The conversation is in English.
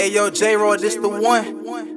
Hey yo, J Roy, this the one.